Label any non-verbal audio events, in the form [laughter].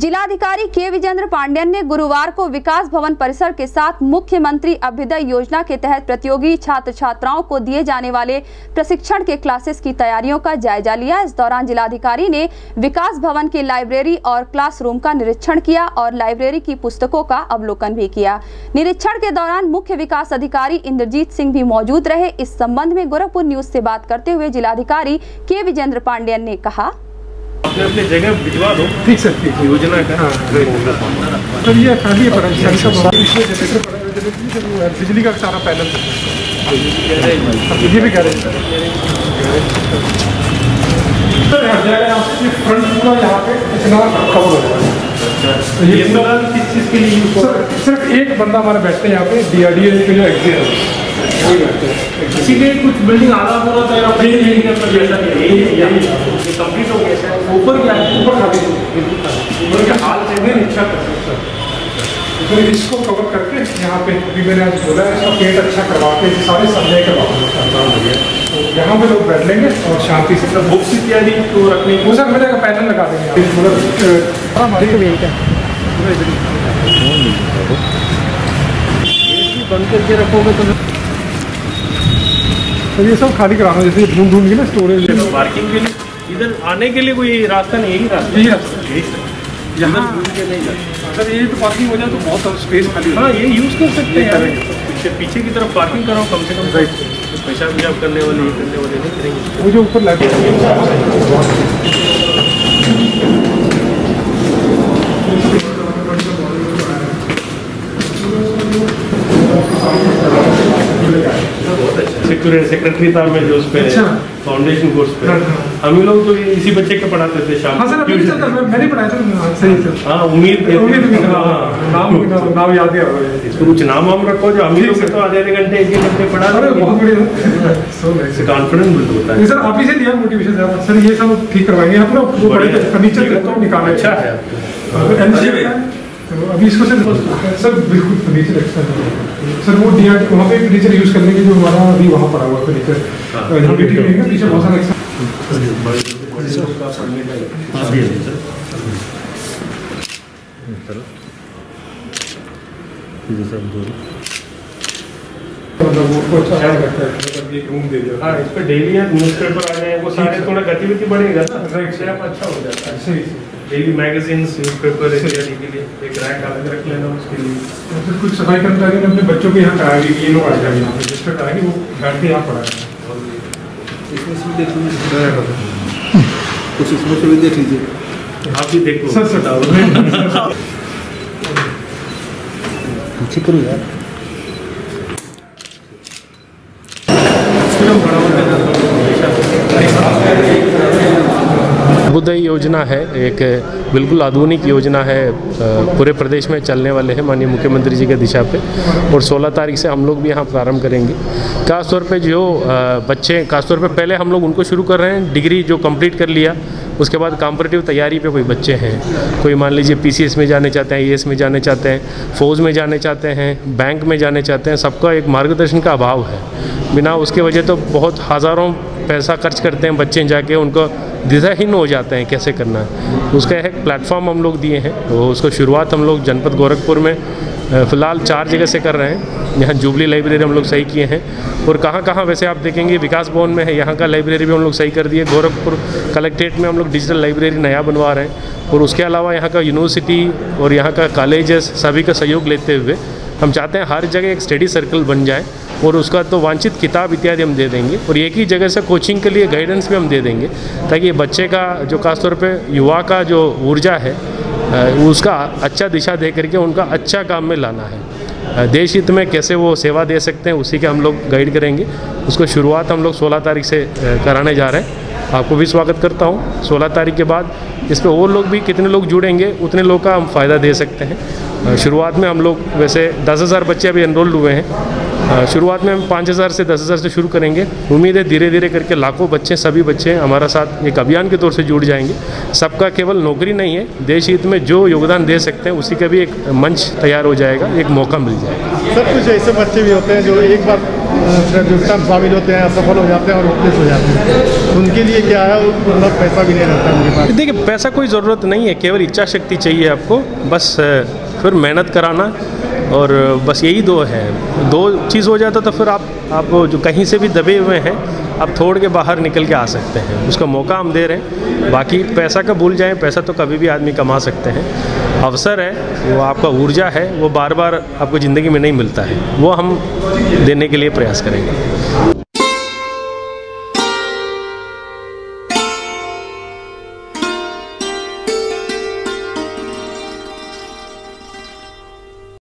जिलाधिकारी के विजेंद्र पांडेयन ने गुरुवार को विकास भवन परिसर के साथ मुख्यमंत्री अभ्युदय योजना के तहत प्रतियोगी छात्र छात्राओं को दिए जाने वाले प्रशिक्षण के क्लासेस की तैयारियों का जायजा लिया। इस दौरान जिलाधिकारी ने विकास भवन के लाइब्रेरी और क्लासरूम का निरीक्षण किया और लाइब्रेरी की पुस्तकों का अवलोकन भी किया। निरीक्षण के दौरान मुख्य विकास अधिकारी इंद्रजीत सिंह भी मौजूद रहे। इस संबंध में गोरखपुर न्यूज़ से बात करते हुए जिलाधिकारी के विजेंद्र पांडेयन ने कहा। अपने अपने जगह भिजवा दो ठीक सर ठीक योजना का सर ये खाली है है है, बिजली का सारा पैनल भी कह रहे हैं सर सर हट जाएगा यहाँ से ये फ्रंट पूरा यहाँ पे इतना कवर हो जाएगा तो ये ये किस चीज़ के लिए यूज़ हो सिर्फ़ एक बंदा हमारे बैठते हैं यहाँ पे डीआरडीए के जो एग्जिट है वही बैठते है कुछ बिल्डिंग आधा पूरा तैयार हो मतलब कि ये कंप्लीट हो गया शायद ऊपर क्या है? ऊपर खाली है। ऊपर के हाल से नहीं नहीं छत है, सर। तो इसको कवर करके यहाँ पे अभी मैंने आज बोला है इसका पेंट अच्छा करवा के सारे समझे करवा तो यहाँ पे लोग बैठ लेंगे और शांति से मतलब बुक्स इत्यादि को रखने वो सर मैंने पैनल लगा देंगे भी यही बंद करके रखोगे तो तो ये सब खाली कराना जैसे ढूंढ ढूंढ के ना स्टोरेज पार्किंग के लिए इधर आने के लिए कोई रास्ता नहीं यही रास्ता? यही रास्ता यहाँ जाते। अगर ये तो पार्किंग हो जाए तो बहुत स्पेस खाली हाँ ये यूज़ कर सकते हैं पीछे पीछे की तरफ़ पार्किंग कराओ कम से कम राइट पैसा भी आप करने वाले ये करने वाले नहीं करेंगे। वो जो ऊपर लाइब्रेरी सिक्योरिटी सेक्रेटरी था मैं जो उस पे अच्छा। फाउंडेशन कोर्स पे। हाँ, हाँ। हम ही लोग तो इसी बच्चे को पढ़ाते थे शाम हाँ सर मैंने पढ़ाया था हाँ, सही सर। हाँ उम्मीद। नाम नाम- याद ही रहा इसको कुछ नाम वाम रखो जो हम ही लोग तो आधे आधे घंटे एक एक घंटे पढ़ा अरे बहुत बढ़िया। सो नाइस कॉन्फिडेंस बिल्ड होता है। सर आप ही से दिया मोटिवेशन सर। ये सब ठीक करवाएँगे। आप ना वो बड़े बढ़िया। फर्नीचर तो निकाले अच्छा है? तो अभी इसको सर सर बिल्कुल फर्नीचर एक्स्ट्रा सर वो दिया वहाँ पे फर्नीचर यूज़ करने के जो हमारा अभी वहाँ पड़ा हुआ फर्नीचर हाँ। यहाँ मीटिंग में है, पीछे बहुत सारा एक्स्ट्रा मतलब वो वो अच्छा लगता है मतलब एक रूम दे दिया हाँ इस पे डेली न्यूज़पेपर आ जाए वो सारे थोड़ा गतिविधि बढ़ेगा ना। Right. अच्छा हो जाता है। सही डेली मैगजीन्स न्यूज़पेपर इत्यादि के लिए एक रैक अलग रख लेना उसके लिए। और फिर कुछ सफ़ाई कर्मचारी ने अपने बच्चों को यहाँ कराया भी ये लोग आ जाएँगे यहाँ पे रजिस्टर कराएँगे वो बैठ के यहाँ पढ़ाएँगे इसमें से देख लीजिए। कुछ इसमें से भी देख लीजिए। आप भी देखो। Sir sir. [laughs] करो यार? अभ्युदय योजना है, एक बिल्कुल आधुनिक योजना है पूरे प्रदेश में चलने वाले हैं माननीय मुख्यमंत्री जी के दिशा पे, और 16 तारीख से हम लोग भी यहाँ प्रारंभ करेंगे। खासतौर पे जो बच्चे, खासतौर पे पहले हम लोग उनको शुरू कर रहे हैं, डिग्री जो कंप्लीट कर लिया उसके बाद कॉम्पिटिटिव तैयारी पे कोई बच्चे हैं। कोई मान लीजिए पीसीएस में जाने चाहते हैं ईएस में जाने चाहते हैं फौज में जाने चाहते हैं बैंक में जाने चाहते हैं, सबका एक मार्गदर्शन का अभाव है। बिना उसके वजह तो बहुत हज़ारों पैसा खर्च करते हैं बच्चे जाके, उनको दिशाहीन हो जाते हैं कैसे करना। है उसका एक प्लेटफॉर्म हम लोग दिए हैं तो उसको शुरुआत हम लोग जनपद गोरखपुर में फ़िलहाल चार जगह से कर रहे हैं। यहाँ जुबली लाइब्रेरी हम लोग सही किए हैं। और कहाँ कहाँ वैसे आप देखेंगे, विकास भवन में है, यहाँ का लाइब्रेरी भी हम लोग सही कर दिए। गोरखपुर कलेक्ट्रेट में हम लोग डिजिटल लाइब्रेरी नया बनवा रहे हैं। और उसके अलावा यहाँ का यूनिवर्सिटी और यहाँ का कॉलेजेस सभी का सहयोग लेते हुए हम चाहते हैं हर जगह एक स्टडी सर्कल बन जाए और उसका तो वांछित किताब इत्यादि हम दे देंगे। और एक ही जगह से कोचिंग के लिए गाइडेंस भी हम दे देंगे ताकि बच्चे का जो खासतौर पे युवा का जो ऊर्जा है उसका अच्छा दिशा दे करके उनका अच्छा काम में लाना है। देश हित में कैसे वो सेवा दे सकते हैं, उसी के हम लोग गाइड करेंगे। उसको शुरुआत हम लोग 16 तारीख से कराने जा रहे हैं। आपको भी स्वागत करता हूँ। 16 तारीख के बाद इस पर और लोग भी कितने लोग जुड़ेंगे, उतने लोग का हम फ़ायदा दे सकते हैं। शुरुआत में हम लोग वैसे दस हज़ार बच्चे अभी एनरोल्ड हुए हैं। शुरुआत में हम पाँच हज़ार से दस हज़ार से शुरू करेंगे। उम्मीद है धीरे धीरे करके लाखों बच्चे सभी बच्चे हमारा साथ एक अभियान के तौर से जुड़ जाएँगे। सबका केवल नौकरी नहीं है देश हित में जो योगदान दे सकते हैं उसी का भी एक मंच तैयार हो जाएगा एक मौका मिल जाएगा। सर कुछ ऐसे बच्चे भी होते हैं जो एक बार प्रतियोगिता में शामिल होते हैं असफल हो जाते हैं और होपलेस हो जाते हैं। उनके लिए क्या है? मतलब पैसा भी नहीं रहता उनके पास। देखिए पैसा कोई ज़रूरत नहीं है केवल इच्छा शक्ति चाहिए आपको। बस फिर मेहनत कराना और बस यही दो है। दो चीज़ हो जाता तो फिर आप आप जो कहीं से भी दबे हुए हैं, आप थोड़ के बाहर निकल के आ सकते हैं। उसका मौका हम दे रहे हैं। बाकी पैसा का भूल जाएँ, पैसा तो कभी भी आदमी कमा सकते हैं। अवसर है, वो आपका ऊर्जा है, वो बार बार आपको ज़िंदगी में नहीं मिलता है। वो हम देने के लिए प्रयास करेंगे।